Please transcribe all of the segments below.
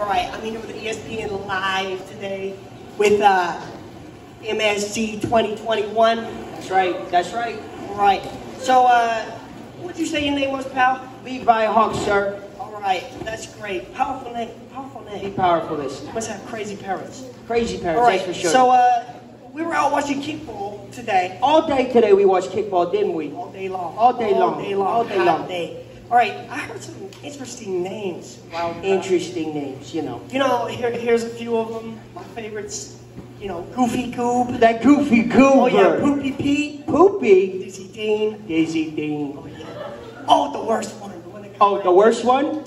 All right, I'm here with ESPN Live today with uh, MSG 2021. That's right. That's right. All right. So, uh, what'd you say your name was, pal? Levi Hawk, sir. All right, that's great. Powerful name. Powerful name. Be name. powerfulest. You must have crazy parents. Crazy parents, right. that's for sure. So, uh, we were out watching kickball today. all day today we watched kickball, didn't we? All day long. All day long. All day long. All day long. Day. All right, I heard some interesting names. Wow. Interesting names, you know. You know, here, here's a few of them. My favorites. You know, Goofy Goob. That goofy goober. Oh yeah, Poopy Pete. Poopy. Dizzy Dean. Daisy Dean. Oh yeah. Oh, the worst one. The one that Oh, the worst one?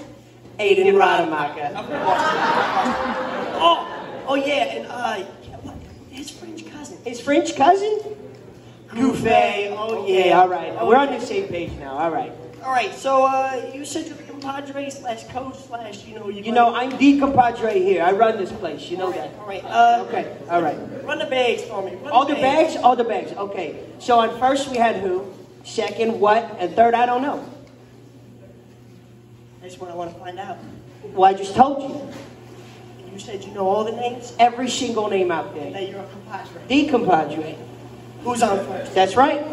Aiden Rademacher. Oh, oh yeah, and uh, his French cousin. His French cousin? Goofy. Oh yeah. all right. Oh, We're on the same page now. All right. All right. So uh, you said you're the compadre slash coach slash you know you. You know, I'm the compadre here. I run this place. You know that. All right. Uh, Okay, all right. Run the bags for me. Run All the bags? All the bags. Okay. So on first we had who? Second, what? And third, I don't know. That's what I want to find out. Well, I just told you. And you said you know all the names. Every single name out there. That you're a compadre. The compadre. Who's on first? That's right.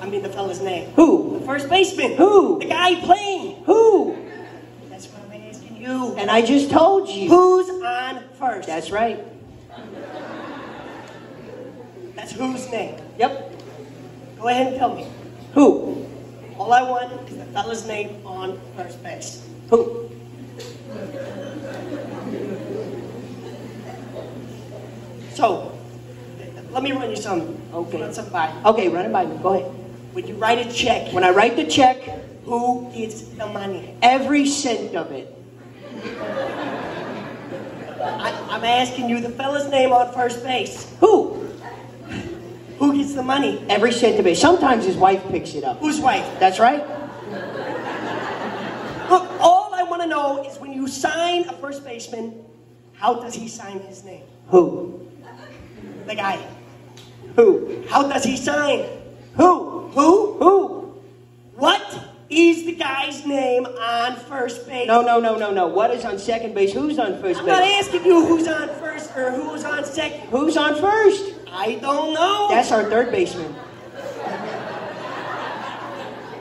I mean the fella's name. Who? First baseman. Who? The guy playing. Who? That's what I'm asking you. And I just told you. Who's on first? That's right. That's whose name. Yep. Go ahead and tell me. Who? All I want is the fella's name on first base. Who? So, let me run you some. Okay. Run some by. Okay, run it by me. Go ahead. When you write a check, When I write the check, who gets the money? every cent of it. I, I'm asking you the fella's name on first base. Who? Who gets the money? Every cent of it. Sometimes his wife picks it up. Whose wife? That's right. Look, all I want to know is when you sign a first baseman, how does he sign his name? Who? The guy. Who? How does he sign? Who? Who? What is the guy's name on first base? No, no, no, no, no. What is on second base? Who's on first I'm not asking you who's on first or who's on second. Who's on first? I don't know. That's our third baseman.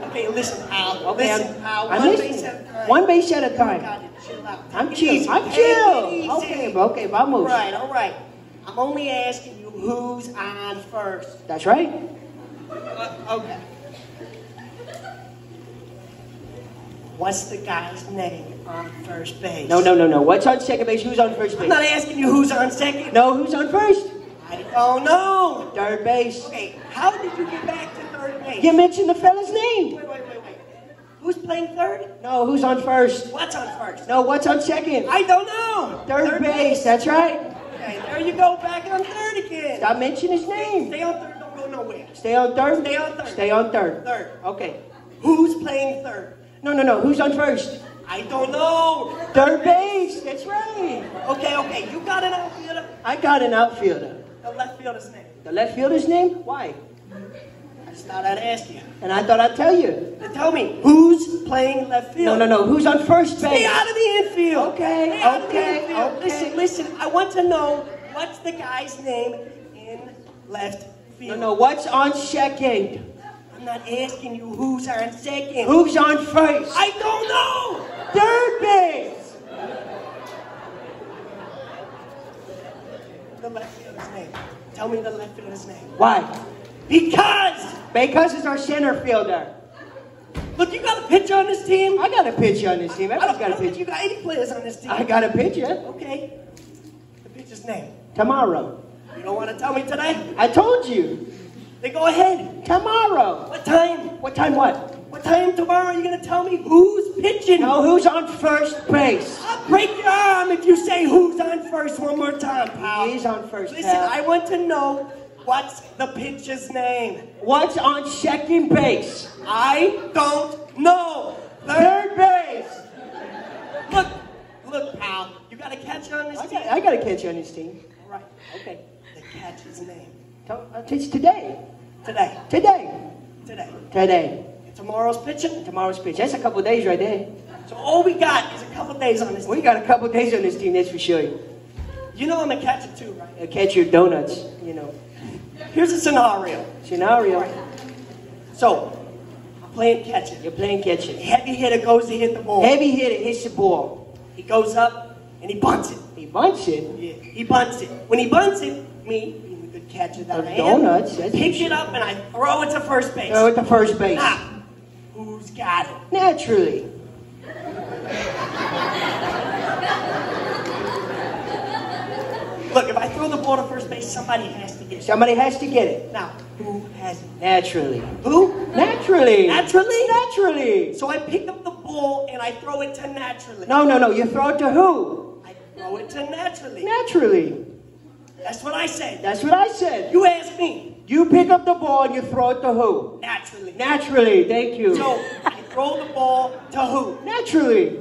okay, listen, pal. Okay, listen, I'm, pal. I'm One listening. base at a time. One base at a time. it. Chill out. I'm chill. I'm chill. Okay, okay, vamos. Right, all right. I'm only asking you who's on first. That's right. Uh, okay. What's the guy's name on first base? No, no, no, no. What's on second base? Who's on first base? I'm not asking you who's on second. No, who's on first? I don't know. Third base. Okay, how did you get back to third base? You mentioned the fella's name. Wait, wait, wait, wait. Who's playing third? No, who's on first? What's on first? No, what's on second? I don't know. Third, base. That's right. Okay, there you go, back on third again. Stop mentioning his name. Stay on third, don't go nowhere. Stay on third. Stay on third. Stay on third. Third. Okay. Who's playing third? No, no, no. Who's on first? I don't know. Third base. That's right. Okay, okay, you got an outfielder. I got an outfielder. The left fielder's name. The left fielder's name? Why? I just thought I'd ask you. And I thought I'd tell you. Now tell me, who's playing left field? no, no. No. Who's on first base? Stay out of the infield. Okay, Stay out of the infield. okay. Listen, listen. I want to know what's the guy's name in left No, no. What's on second? I'm not asking you who's on second. Who's on first? I don't know. Third base. The left fielder's name. Tell me the left fielder's name. Why? Because Because it's our center fielder. look, you got a pitcher on this team. I got a pitcher on this team. I got a pitcher. you got any players on this team. I got a pitcher. Okay. The pitcher's name. Tomorrow. You don't want to tell me today? I told you. Then go ahead. Tomorrow. What time? What time what? What time tomorrow are you going to tell me who's pitching? No, who's on first base? I'll break your arm if you say who's on first one more time, pal. He's on first, Listen, pal. I want to know what's the pitcher's name. What's on second base? I don't know. Third base. Look, look, pal. You got a catcher on this I team? got, I got a catcher on this team. Right. Okay. The catcher's name. Tell- uh, It's today. Today. Today. Today. Today. Tomorrow's pitching? Tomorrow's pitch. That's a couple days right there. So all we got is a couple days on this. We got a couple days on this team, that's for sure. You know I'm a catcher too, right? Uh, Catch your donuts, you know. Here's a scenario. Scenario. So, I'm playing catcher. You're playing catcher. Heavy hitter goes to hit the ball. Heavy hitter hits the ball. He goes up and he bunts it. He bunts it. Yeah, he bunts it. When he bunts it, me, being the good catcher that I am, donuts, that's- pick it up and I throw it to first base. Throw it to first base. Now, who's got it? Naturally. Look, if I throw the ball to first base, somebody has to get it. Somebody has to get it. Now, who has it? Naturally. Who? Naturally. Naturally? Naturally. So I pick up the ball and I throw it to naturally. No, no, no. You throw it to who? Throw it to naturally. Naturally. That's what I said. That's what I said. You asked me. You pick up the ball and you throw it to who? Naturally. Naturally. Thank you. So you throw the ball to who? Naturally.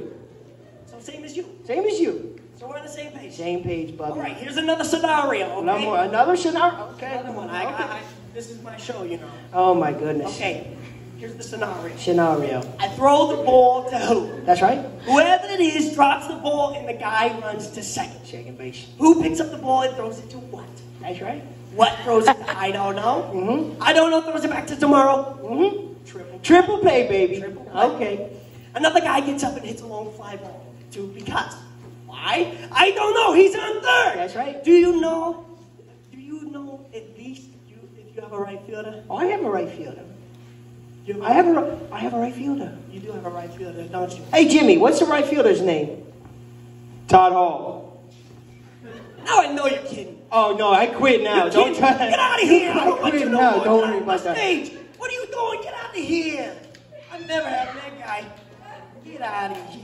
So same as you. Same as you. So we're on the same page. Same page, All Bubby. right, here's another scenario. Okay? Another, more- another scenario. Okay. Another one. I, Okay. I, I, this is my show, you know. Oh my goodness. Okay, here's the scenario. Scenario. I throw the ball to who? That's right. Whoever it is drops the ball and the guy runs to second. Second base. Who picks up the ball and throws it to what? That's right. What throws it to I don't know. Mm-hmm. I don't know throws it back to tomorrow. Mm-hmm. Triple. Triple play, baby. Triple play. Okay. Another guy gets up and hits a long fly ball to because. Why? I don't know. He's on third. That's right. Do you know? Do you know at least if you, if you have a right fielder? Oh, I have a right fielder. You I have a, ri- I have a right fielder. You do have a right fielder, don't you? Hey, Jimmy, what's the right fielder's name? Todd Hall. Now I know you're kidding. Oh no, I quit now. You're Don't kidding. try. Get out of here. I I don't want quit you no now. more. Don't worry about that. stage. What are you doing? Get out of here. I'm never having that guy. Get out of here.